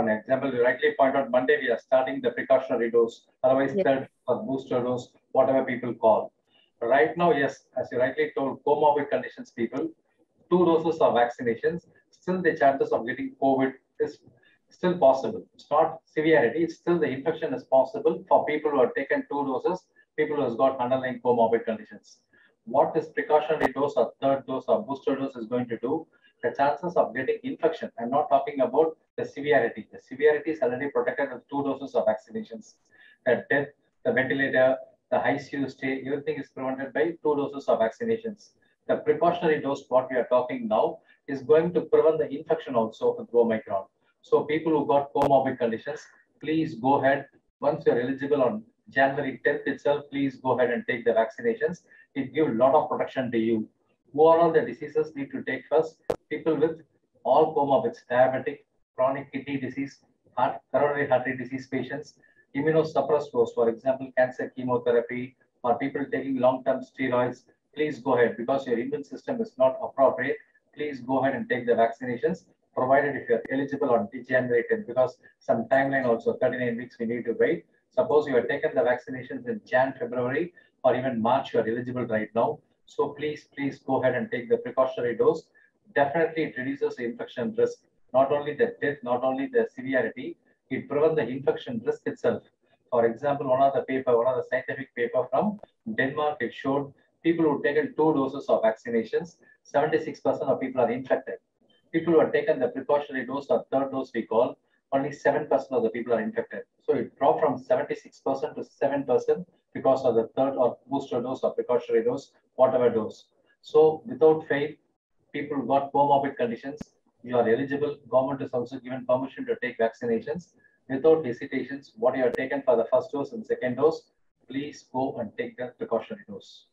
example, you rightly point out Monday we are starting the precautionary dose, otherwise Yes. third or booster dose, whatever people call. Right now, yes, as you rightly told, comorbid conditions people, two doses of vaccinations, still the chances of getting COVID is still possible. It's not severity, it's still the infection is possible for people who have taken two doses, people who has got underlying comorbid conditions. What this precautionary dose or third dose or booster dose is going to do, the chances of getting infection, I'm not talking about the severity. The severity is already protected with two doses of vaccinations. The death, the ventilator, the ICU stay, everything is prevented by two doses of vaccinations. The precautionary dose, what we are talking now, is going to prevent the infection also with Omicron. So people who got comorbid conditions, please go ahead. Once you're eligible on January 10th itself, please go ahead and take the vaccinations. It gives a lot of protection to you. Who are all the diseases need to take first? People with all comorbids, diabetic, chronic kidney disease, heart, coronary artery disease patients, immunosuppressed those, for example, cancer chemotherapy, or people taking long-term steroids, please go ahead because your immune system is not appropriate. Please go ahead and take the vaccinations, provided if you're eligible January 10th, because some timeline also, 39 weeks we need to wait. Suppose you have taken the vaccinations in Jan, February, or even March, you are eligible right now. So please, please go ahead and take the precautionary dose. Definitely it reduces the infection risk, not only the death, not only the severity, it prevents the infection risk itself. For example, one of the paper, one of the scientific paper from Denmark, it showed people who taken two doses of vaccinations, 76% of people are infected. People who have taken the precautionary dose or third dose we call, only 7% of the people are infected. So it dropped from 76% to 7% because of the third or booster dose or precautionary dose, whatever dose. So without fail, people got comorbid conditions, you are eligible. Government is also given permission to take vaccinations without hesitations. What you have taken for the first dose and second dose, please go and take the precautionary dose.